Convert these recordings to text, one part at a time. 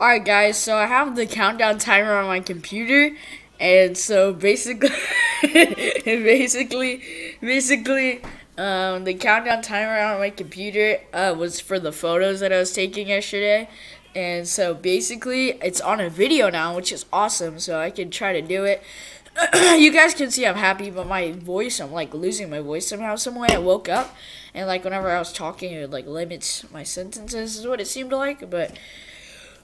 Alright guys, so I have the countdown timer on my computer and so basically basically basically um, the countdown timer on my computer uh, was for the photos that I was taking yesterday and so basically it's on a video now which is awesome so I can try to do it. You guys can see I'm happy but my voice I'm like losing my voice somehow some way. I woke up and like whenever I was talking it like limits my sentences is what it seemed like but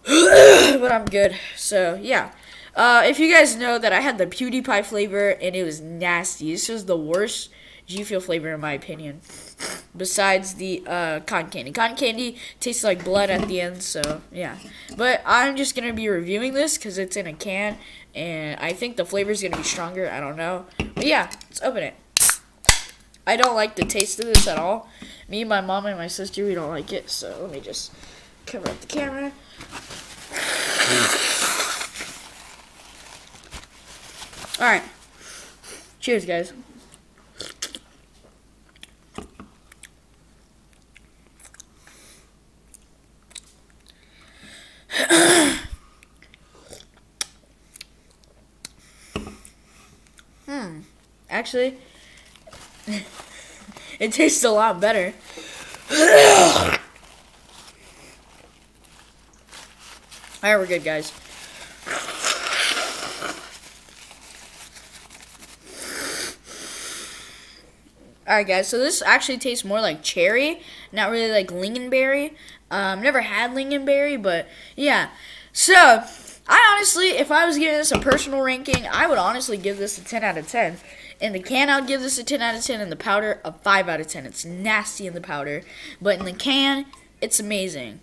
but I'm good. So, yeah. Uh, if you guys know that I had the PewDiePie flavor and it was nasty. This was the worst G Fuel flavor in my opinion. Besides the uh, cotton candy. Cotton candy tastes like blood at the end, so yeah. But I'm just going to be reviewing this because it's in a can. And I think the flavor is going to be stronger. I don't know. But yeah, let's open it. I don't like the taste of this at all. Me, my mom, and my sister, we don't like it. So let me just cover up the camera. Alright. Cheers, guys. hmm. Actually, it tastes a lot better. Alright, we're good, guys. Alright, guys, so this actually tastes more like cherry, not really like lingonberry. Um, never had lingonberry, but yeah. So, I honestly, if I was giving this a personal ranking, I would honestly give this a 10 out of 10. In the can, I would give this a 10 out of 10. In the powder, a 5 out of 10. It's nasty in the powder. But in the can, it's amazing.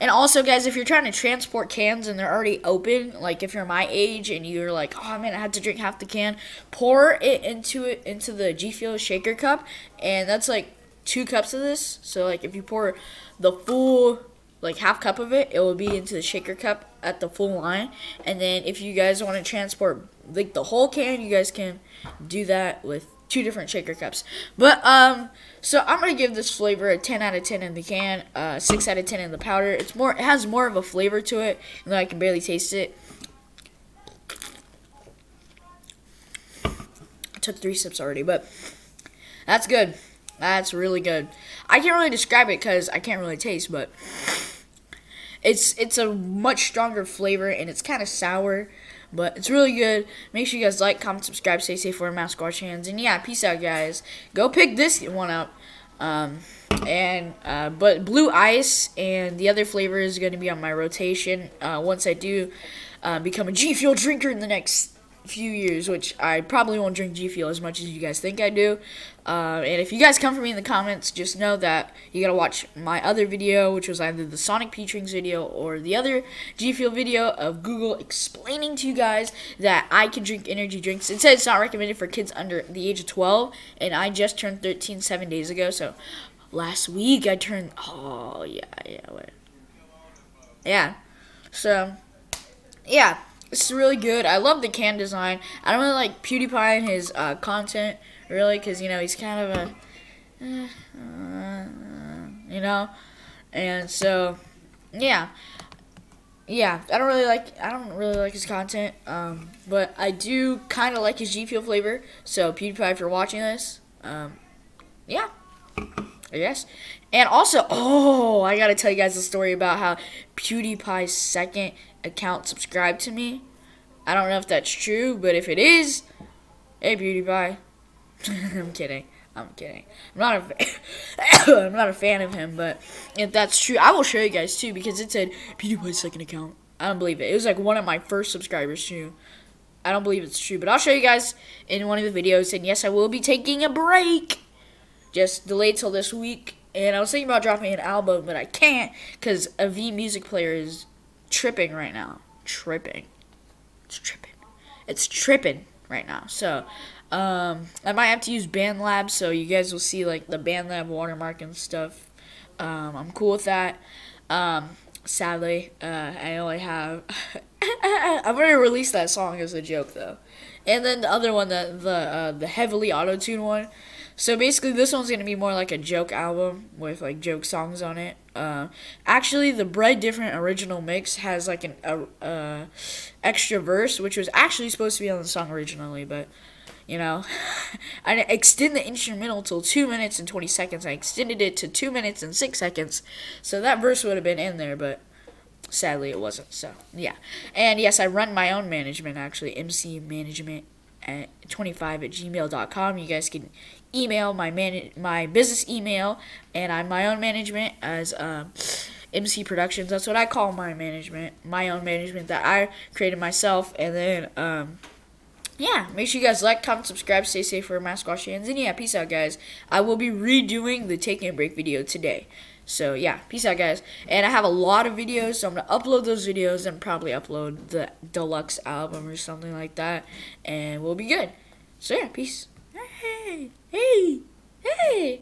And also, guys, if you're trying to transport cans and they're already open, like if you're my age and you're like, oh man, I had to drink half the can, pour it into it into the G Fuel shaker cup, and that's like two cups of this. So like if you pour the full like half cup of it, it will be into the shaker cup at the full line. And then if you guys want to transport like the whole can, you guys can do that with two different shaker cups. But um, so I'm gonna give this flavor a 10 out of 10 in the can, uh, 6 out of 10 in the powder. It's more, it has more of a flavor to it, and I can barely taste it. I took three sips already, but that's good. That's really good. I can't really describe it because I can't really taste, but it's it's a much stronger flavor and it's kind of sour. But it's really good. Make sure you guys like, comment, subscribe, stay safe, wear mask, wash hands. And yeah, peace out, guys. Go pick this one up. Um, and uh, but blue ice and the other flavor is going to be on my rotation uh, once I do uh, become a G Fuel drinker in the next few years, which I probably won't drink G Fuel as much as you guys think I do. Uh, and if you guys come for me in the comments, just know that you gotta watch my other video, which was either the Sonic P-Trings video or the other G Fuel video of Google explaining to you guys that I can drink energy drinks. It says it's not recommended for kids under the age of 12, and I just turned 13 seven days ago, so last week I turned, oh, yeah, yeah, wait. Yeah, so, yeah. It's really good. I love the can design. I don't really like PewDiePie and his uh, content, really, because, you know, he's kind of a, uh, you know, and so, yeah. Yeah, I don't really like I don't really like his content, um, but I do kind of like his G Fuel flavor. So PewDiePie, if you're watching this, um, yeah, I guess. And also, oh, I gotta tell you guys a story about how PewDiePie's second account subscribed to me. I don't know if that's true, but if it is, hey PewDiePie. I'm kidding. I'm kidding. I'm not a I'm not a fan of him, but if that's true, I will show you guys too because it said PewDiePie's second account. I don't believe it. It was like one of my first subscribers too. I don't believe it's true, but I'll show you guys in one of the videos. And yes, I will be taking a break. Just delayed till this week. And I was thinking about dropping an album, but I can't because a V music player is tripping right now. Tripping. It's tripping. It's tripping right now. So, um, I might have to use BandLab, so you guys will see like the BandLab watermark and stuff. Um, I'm cool with that. Um, sadly, uh, I only have. I'm gonna release that song as a joke though, and then the other one, the the uh, the heavily auto tune one. So basically, this one's gonna be more like a joke album with like joke songs on it. Uh, actually, the Bread Different original mix has like an a, uh, extra verse, which was actually supposed to be on the song originally, but you know, I extend the instrumental till two minutes and twenty seconds. I extended it to two minutes and six seconds, so that verse would have been in there, but sadly it wasn't. So yeah, and yes, I run my own management actually, MC Management at 25 at gmail.com. You guys can email my man my business email, and I'm my own management as um, MC Productions. That's what I call my management, my own management that I created myself. And then um, yeah, make sure you guys like, comment, subscribe, stay safe, for mask, wash your hands, and yeah, peace out, guys. I will be redoing the taking a break video today. So yeah, peace out, guys. And I have a lot of videos, so I'm gonna upload those videos and probably upload the deluxe album or something like that, and we'll be good. So yeah, peace. Hey, hey, hey.